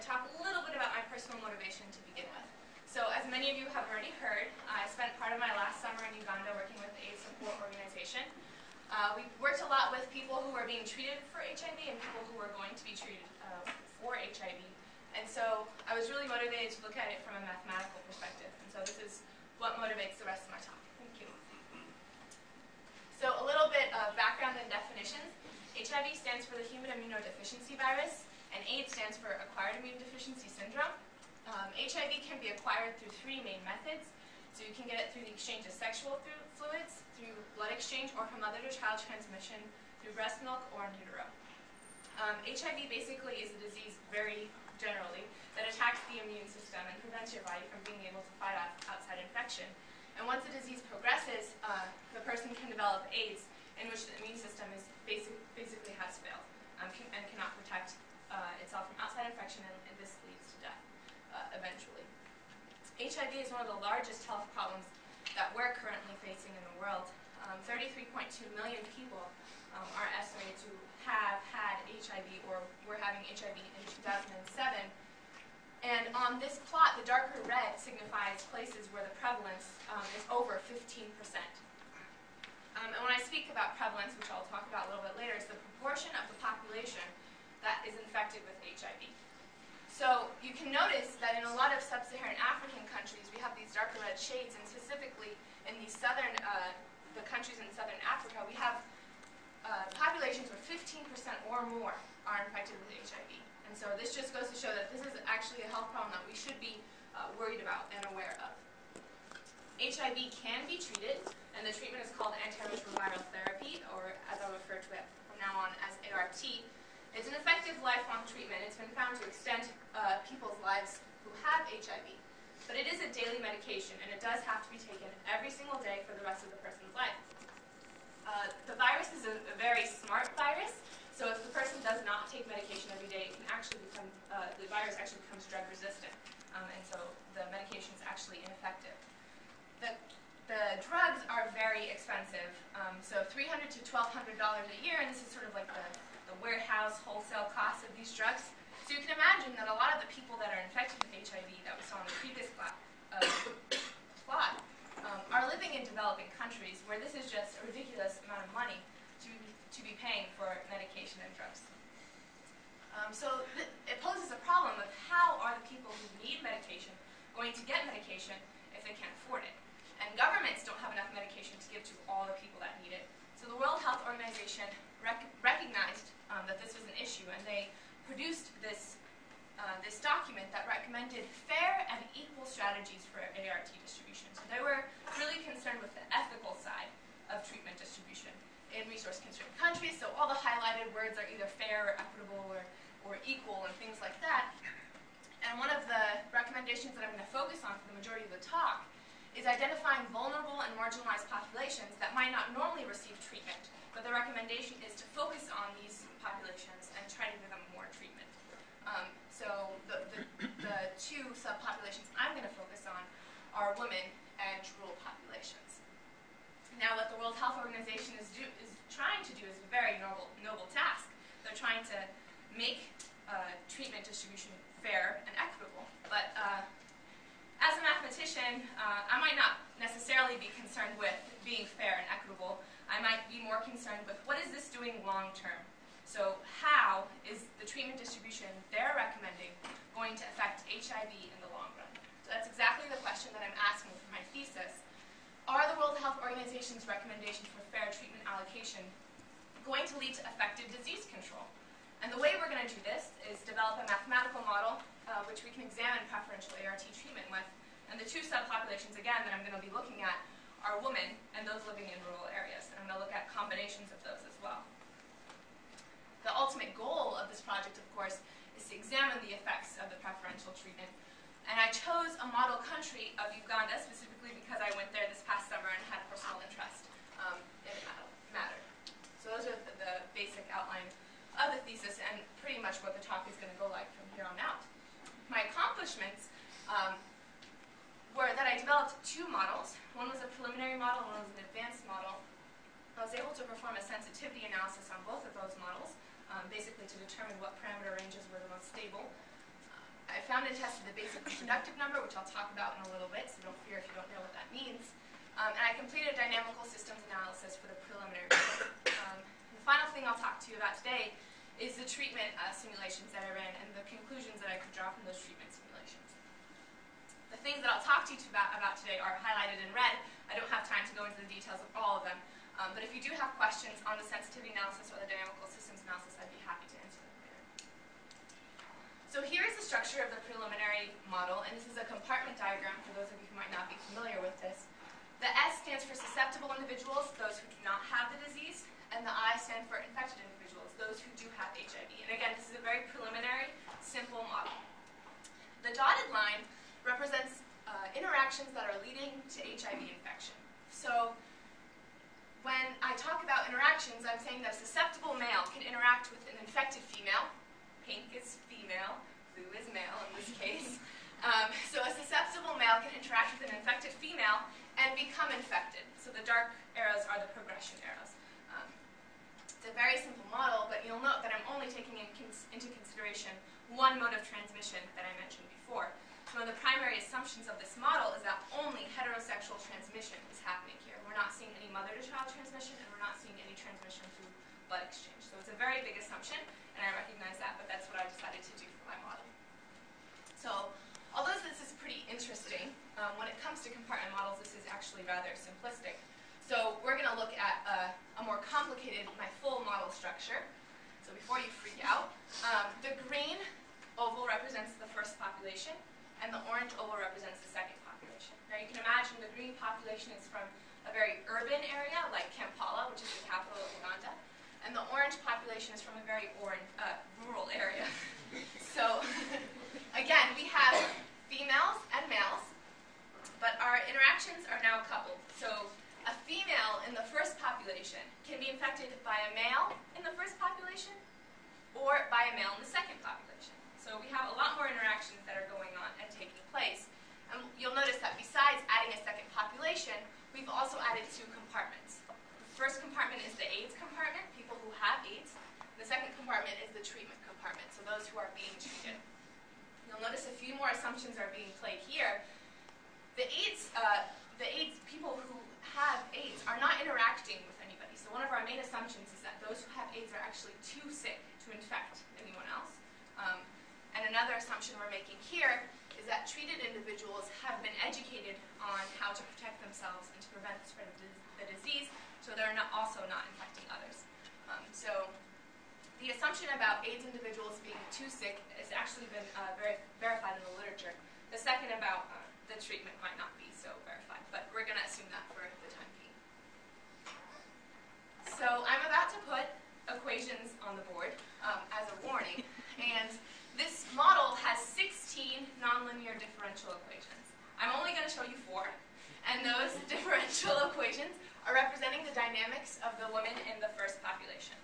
talk a little bit about my personal motivation to begin with. So as many of you have already heard, I spent part of my last summer in Uganda working with the AIDS Support Organization. Uh, we worked a lot with people who were being treated for HIV and people who were going to be treated uh, for HIV. And so I was really motivated to look at it from a mathematical perspective. And so this is what motivates the rest of my talk. Thank you. So a little bit of background and definitions. HIV stands for the human immunodeficiency virus, and AIDS stands for acquired immune deficiency syndrome. Um, HIV can be acquired through three main methods. So you can get it through the exchange of sexual fluids, through blood exchange, or from mother to child transmission through breast milk or in utero. Um, HIV basically is a disease very generally that attacks the immune system and prevents your body from being able to fight off outside infection. And once the disease progresses, uh, the person can develop AIDS, in which the immune system is basic, basically has failed um, can, and cannot protect uh, itself from outside infection, and, and this leads to death uh, eventually. HIV is one of the largest health problems that we're currently facing in the world. 33.2 um, million people um, are estimated to have had HIV or were having HIV in 2007. And on this plot, the darker red signifies places where the prevalence um, is over 15%. Um, and when I speak about prevalence, which I'll talk about a little bit later, is the proportion of the population that is infected with HIV. So you can notice that in a lot of sub-Saharan African countries, we have these darker red shades, and specifically in these southern, uh, the countries in southern Africa, we have uh, populations where 15% or more are infected with HIV. And so this just goes to show that this is actually a health problem that we should be uh, worried about and aware of. HIV can be treated, and the treatment is called antiretroviral therapy, or as I'll refer to it from now on as ART. It's an effective lifelong treatment. It's been found to extend uh, people's lives who have HIV. But it is a daily medication, and it does have to be taken every single day for the rest of the person's life. Uh, the virus is a, a, very smart virus, so if the person does not take medication every day, it can actually become, uh, the virus actually becomes drug resistant, um, and so the medication is actually ineffective. The, the drugs are very expensive, um, so 300 to $1,200 a year, and this is sort of like the the warehouse wholesale costs of these drugs. So you can imagine that a lot of the people that are infected with HIV that we saw in the previous plot, uh, plot um, are living in developing countries where this is just a ridiculous amount of money to, to be paying for medication and drugs. Um, so it poses a problem of how are the people who need medication going to get medication if they can't afford it. And governments don't have enough medication to give to all the people that need it. So the World Health Organization rec recognized um, that this was an issue, and they produced this, uh, this document that recommended fair and equal strategies for ART distribution. So they were really concerned with the ethical side of treatment distribution in resource-constrained countries, so all the highlighted words are either fair or equitable or, or equal and things like that. And one of the recommendations that I'm going to focus on for the majority of the talk is identifying vulnerable and marginalized populations that might not normally receive treatment but the recommendation is to focus on these populations and try to give them more treatment. Um, so the, the, the two subpopulations I'm going to focus on are women and rural populations. Now what the World Health Organization is, do, is trying to do is a very noble, noble task. They're trying to make uh, treatment distribution fair and equitable. But uh, as a mathematician, uh, I might not necessarily be concerned with being fair and equitable. I might be more concerned with what is this doing long term? So how is the treatment distribution they're recommending going to affect HIV in the long run? So that's exactly the question that I'm asking for my thesis. Are the World Health Organization's recommendations for fair treatment allocation going to lead to effective disease control? And the way we're going to do this is develop a mathematical model uh, which we can examine preferential ART treatment with. And the two subpopulations, again, that I'm going to be looking at are women and those living in rural areas. And I'm going to look at combinations of those as well. The ultimate goal of this project, of course, is to examine the effects of the preferential treatment. And I chose a model country of Uganda specifically because I went there this past summer and had a personal interest um, in the matter. So those are the, the basic outline of the thesis and pretty much what the talk is going to go like from here on out. My accomplishments um, developed two models. One was a preliminary model, and one was an advanced model. I was able to perform a sensitivity analysis on both of those models um, basically to determine what parameter ranges were the most stable. Uh, I found and tested the basic reproductive number, which I'll talk about in a little bit, so don't fear if you don't know what that means. Um, and I completed a dynamical systems analysis for the preliminary um, the final thing I'll talk to you about today is the treatment uh, simulations that I ran and the conclusions that I could draw from those treatment simulations. The things that I'll talk to you about, about today are highlighted in red. I don't have time to go into the details of all of them, um, but if you do have questions on the sensitivity analysis or the dynamical systems analysis, I'd be happy to answer them later. So here is the structure of the preliminary model, and this is a compartment diagram for those of you who might not be familiar with this. The S stands for susceptible individuals, those who do not have the disease, and the I stand for infected individuals, those who do have HIV. And again, this is a very preliminary, simple model. The dotted line represents interactions that are leading to HIV infection. So when I talk about interactions, I'm saying that a susceptible male can interact with an infected female. Pink is female, blue is male in this case. Um, so a susceptible male can interact with an infected female and become infected. So the dark arrows are the progression arrows. Um, it's a very simple model, but you'll note that I'm only taking in cons into consideration one mode of transmission that I mentioned before. One of the primary assumptions of this model is that only heterosexual transmission is happening here. We're not seeing any mother-to-child transmission, and we're not seeing any transmission through blood exchange. So it's a very big assumption, and I recognize that, but that's what I decided to do for my model. So although this is pretty interesting, um, when it comes to compartment models, this is actually rather simplistic. So we're going to look at a, a, more complicated, my full model structure. So before you freak out, um, the green oval represents the first population, and the orange oval represents the second population. Now you can imagine the green population is from a very urban area like Kampala, which is the capital of Uganda, and the orange population is from a very orange, uh, rural area. so again, we have females and males, but our interactions are now coupled. So a female in the first population can be infected by a male in the first population or by a male in the second population. So we have a lot more interactions that are going on and taking place. And you'll notice that besides adding a second population, we've also added two compartments. The first compartment is the AIDS compartment, people who have AIDS. The second compartment is the treatment compartment, so those who are being treated. You'll notice a few more assumptions are being played here. The AIDS, uh, the AIDS people who have AIDS are not interacting with anybody. So one of our main assumptions is that those who have AIDS are actually too sick to infect anyone else. Um, and another assumption we're making here is individuals have been educated on how to protect themselves and to prevent the spread of the disease, so they're not also not infecting others. Um, so the assumption about AIDS individuals being too sick has actually been uh, very verified in the literature. The second about uh, the treatment might not be so verified, but we're going to assume that for the time being. So I'm about equations on the board um, as a warning, and this model has 16 nonlinear differential equations. I'm only going to show you four, and those differential equations are representing the dynamics of the women in the first population.